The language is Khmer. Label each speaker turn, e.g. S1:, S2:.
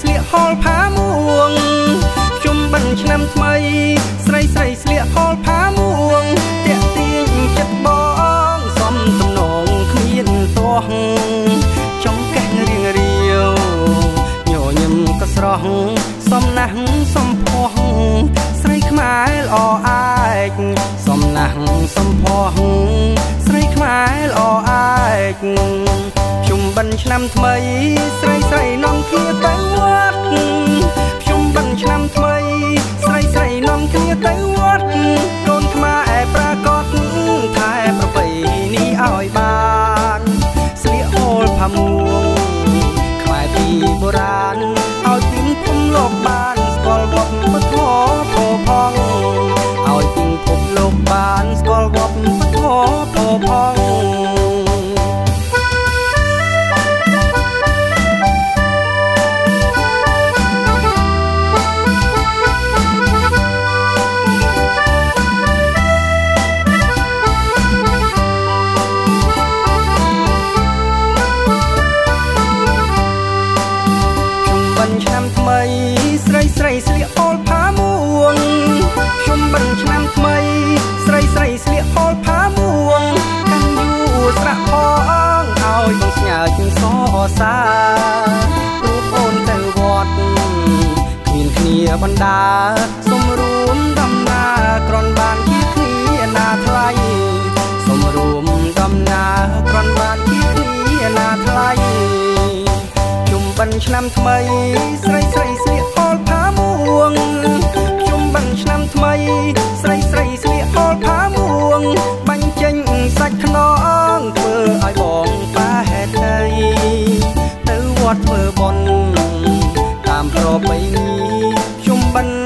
S1: ស្លៀកហូលផាមួងខ្ញុំបិណ្ឌឆ្នាំថ្មី ស្រីស្រីស្លៀកហូលផាមួងតាក់ទាញចិត្តបងសំទំនងគ្មានទាស់ចំកេះរៀងរាវញញឹមក៏ស្រស់សំណាស់សំផោះស្រីខ្មែរល្អអាច សំណាស់សំផោះស្រីខ្មែរល្អអាចខ្ញុំបិណ្ឌឆ្នាំថ្មី ស្រីស្រីនំគ្នាទៅ ហូលផាមួងខ្មែរពីបុរាណឲ្យពីភូមិលោកបានស្គាល់វត្តពុទ្ធធម៌ផងឲ្យពីភពលោកបានស្គាល់វត្តពុទ្ធធម៌ផង សសាព្រោះអូនទៅវត្តគ្មានគ្នាបណ្ដាសុំរួមដំណើរក្រនបានជាគ្នាណាថ្លៃសុំរួមដំណើរក្រនបានជាគ្នាណាថ្លៃជុំបិណ្ឌឆ្នាំថ្មីស្រីស្រីស្លៀក ទៅវត្តធ្វើបុណ្យតាមប្រពៃណីខ្ញុំបិណ្ឌ